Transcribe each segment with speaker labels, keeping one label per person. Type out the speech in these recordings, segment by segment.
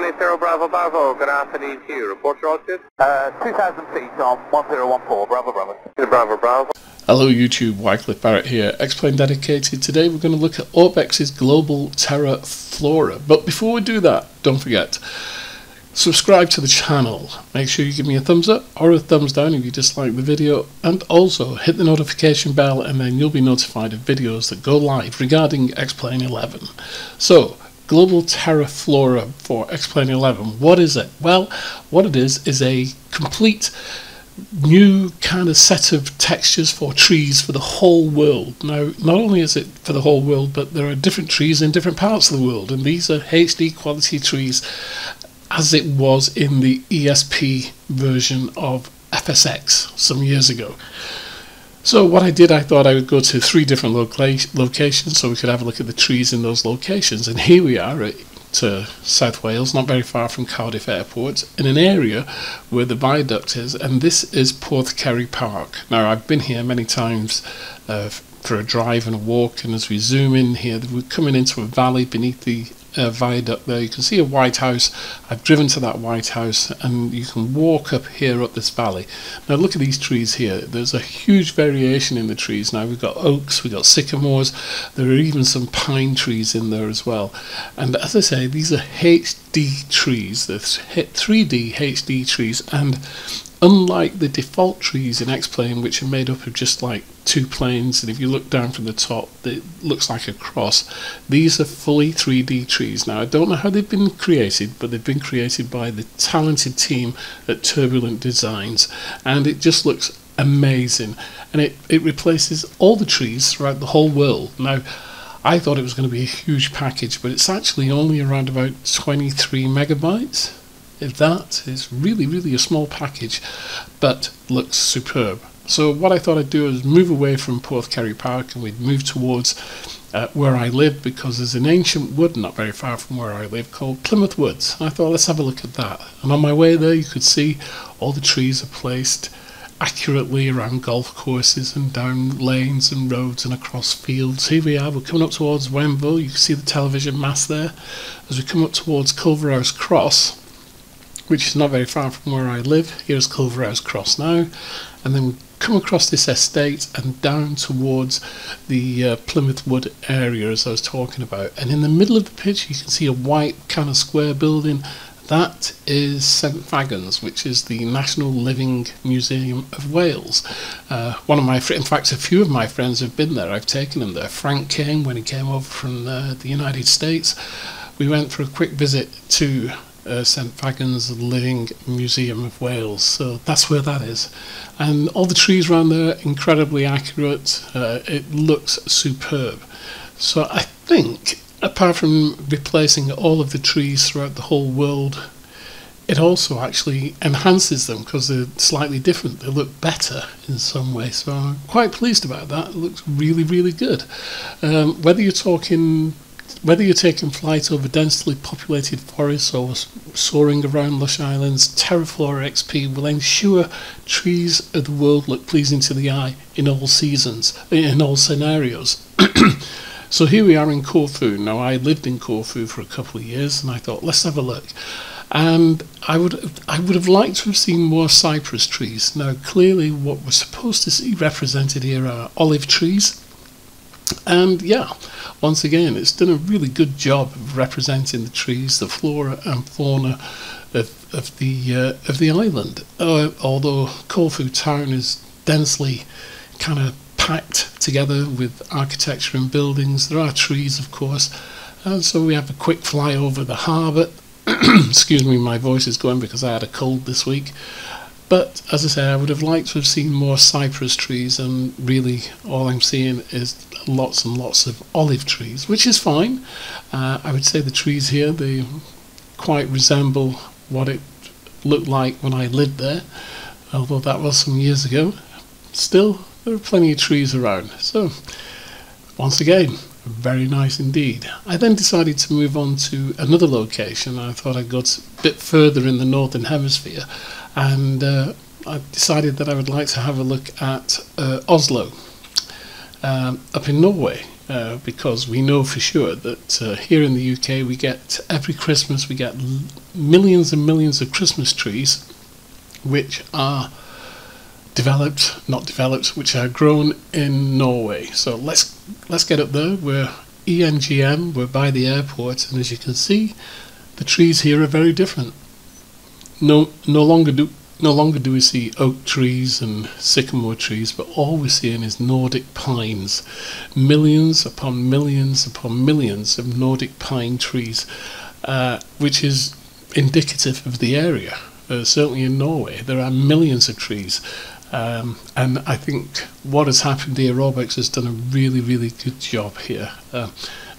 Speaker 1: 180 Bravo Bravo, good afternoon to you. Report your altitude.
Speaker 2: Uh, 2,000 feet on 1014, Bravo Bravo.
Speaker 1: Bravo Bravo.
Speaker 3: Hello YouTube, Wycliffe Barrett here, X-Plane Dedicated. Today we're going to look at Orbx's Global Terra Flora. But before we do that, don't forget, subscribe to the channel. Make sure you give me a thumbs up or a thumbs down if you dislike the video. And also hit the notification bell and then you'll be notified of videos that go live regarding X-Plane 11. So, Global Terra Flora for X-Plane 11. What is it? Well, what it is is a complete new kind of set of textures for trees for the whole world. Now, not only is it for the whole world, but there are different trees in different parts of the world, and these are HD quality trees as it was in the ESP version of FSX some years ago. So what I did, I thought I would go to three different loca locations so we could have a look at the trees in those locations. And here we are at to South Wales, not very far from Cardiff Airport, in an area where the viaduct is, and this is Porthkerry Park. Now, I've been here many times uh, for a drive and a walk, and as we zoom in here, we're coming into a valley beneath the uh, viaduct there. You can see a White House. I've driven to that White House and you can walk up here up this valley. Now look at these trees here. There's a huge variation in the trees. Now we've got oaks, we've got sycamores, there are even some pine trees in there as well. And as I say, these are HD trees. They're 3D HD trees and unlike the default trees in X-Plane which are made up of just like two planes and if you look down from the top it looks like a cross. These are fully 3D trees. Now I don't know how they've been created but they've been created by the talented team at Turbulent Designs and it just looks amazing. And it, it replaces all the trees throughout the whole world. Now I thought it was going to be a huge package but it's actually only around about 23 megabytes. If that is really, really a small package, but looks superb. So what I thought I'd do is move away from Porthkerry Park and we'd move towards uh, where I live because there's an ancient wood not very far from where I live called Plymouth Woods. I thought let's have a look at that. And on my way there you could see all the trees are placed accurately around golf courses and down lanes and roads and across fields. Here we are, we're coming up towards Wenvoe. You can see the television mast there. As we come up towards Culverhouse Cross, which is not very far from where I live. Here's Culverhouse Cross now, and then we come across this estate and down towards the uh, Plymouth Wood area as I was talking about. And in the middle of the pitch, you can see a white kind of square building. That is St Fagans, which is the National Living Museum of Wales. Uh, one of my, in fact, a few of my friends have been there. I've taken them there. Frank came when he came over from uh, the United States. We went for a quick visit to uh, St Fagans Living Museum of Wales. So that's where that is. And all the trees around there, incredibly accurate. Uh, it looks superb. So I think, apart from replacing all of the trees throughout the whole world, it also actually enhances them because they're slightly different. They look better in some way. So I'm quite pleased about that. It looks really, really good. Um, whether you're talking whether you're taking flight over densely populated forests or soaring around lush islands, Terraflora XP will ensure trees of the world look pleasing to the eye in all seasons, in all scenarios. so here we are in Corfu. Now I lived in Corfu for a couple of years and I thought, let's have a look. And I would I would have liked to have seen more cypress trees. Now clearly what we're supposed to see represented here are olive trees and yeah, once again, it's done a really good job of representing the trees, the flora and fauna of, of the uh, of the island. Uh, although Corfu town is densely kind of packed together with architecture and buildings, there are trees, of course, and so we have a quick fly over the harbour. Excuse me, my voice is going because I had a cold this week. But as I say, I would have liked to have seen more cypress trees, and really all I'm seeing is lots and lots of olive trees, which is fine. Uh, I would say the trees here they quite resemble what it looked like when I lived there, although that was some years ago. Still, there are plenty of trees around. So, once again, very nice indeed. I then decided to move on to another location. I thought I'd go a bit further in the northern hemisphere and uh, I decided that I would like to have a look at uh, Oslo um, up in Norway. uh, because we know for sure that uh, here in the UK we get every Christmas we get millions and millions of Christmas trees, which are developed, not developed, which are grown in Norway. So let's let's get up there. We're ENGM. We're by the airport, and as you can see, the trees here are very different. No, no longer do no longer do we see oak trees and sycamore trees, but all we're seeing is Nordic pines. Millions upon millions upon millions of Nordic pine trees, uh, which is indicative of the area. Uh, certainly in Norway, there are millions of trees. Um, and I think what has happened here, Orbx has done a really, really good job here. Uh,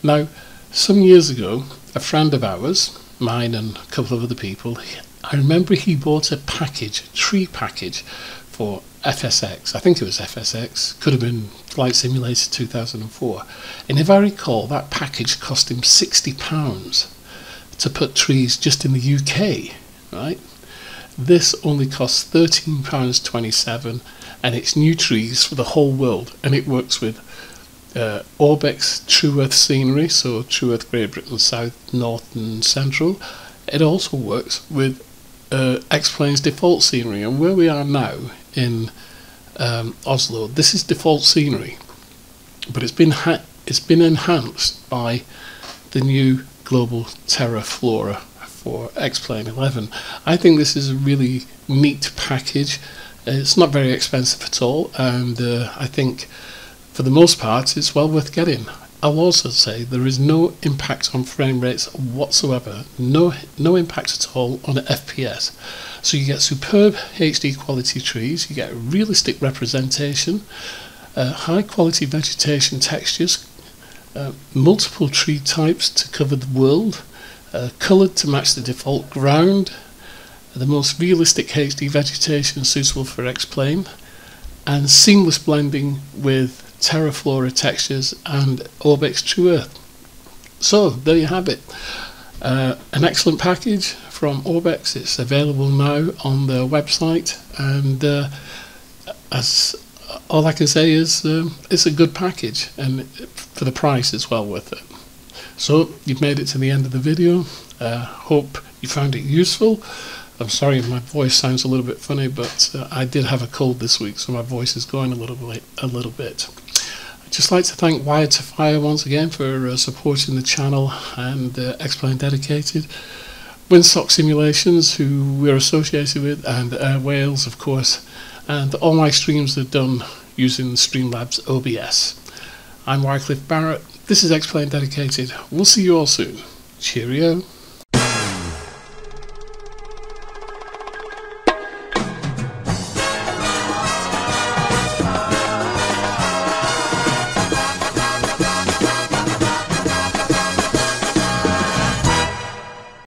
Speaker 3: now, some years ago, a friend of ours, mine and a couple of other people, I remember he bought a package, a tree package for FSX. I think it was FSX, could have been Flight Simulator 2004. And if I recall, that package cost him £60 to put trees just in the UK, right? This only costs £13.27 and it's new trees for the whole world and it works with uh, Orbx True Earth scenery, so True Earth Great Britain South, North and Central. It also works with uh, X-Plane's default scenery and where we are now in um, Oslo, this is default scenery but it's been it's been enhanced by the new global Terra Flora for X-Plane 11. I think this is a really neat package. It's not very expensive at all, and uh, I think for the most part it's well worth getting. I'll also say there is no impact on frame rates whatsoever, no no impact at all on FPS. So you get superb HD quality trees, you get realistic representation, uh, high quality vegetation textures, uh, multiple tree types to cover the world, uh, coloured to match the default ground, the most realistic HD vegetation suitable for X-Plane, and seamless blending with Terra Flora textures and Orbx True Earth. So there you have it. Uh, an excellent package from Orbx. It's available now on their website, and uh, as all I can say is um, it's a good package, and for the price, it's well worth it. So you've made it to the end of the video. Uh, hope you found it useful. I'm sorry if my voice sounds a little bit funny, but uh, I did have a cold this week, so my voice is going a little bit. A little bit. Just like to thank Wired to Fire once again for uh, supporting the channel and uh, Dedicated. Windsock Simulations, who we're associated with, and Wales, of course. And all my streams are done using Streamlabs OBS. I'm Wycliffe Barrett. This is X-Plane Dedicated. We'll see you all soon. Cheerio.